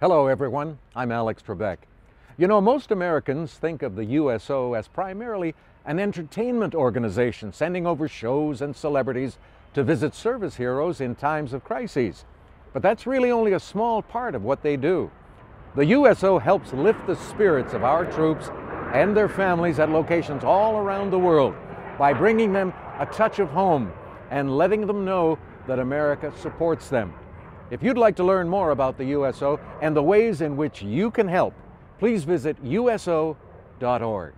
Hello, everyone. I'm Alex Trebek. You know, most Americans think of the USO as primarily an entertainment organization sending over shows and celebrities to visit service heroes in times of crises. But that's really only a small part of what they do. The USO helps lift the spirits of our troops and their families at locations all around the world by bringing them a touch of home and letting them know that America supports them. If you'd like to learn more about the USO and the ways in which you can help, please visit uso.org.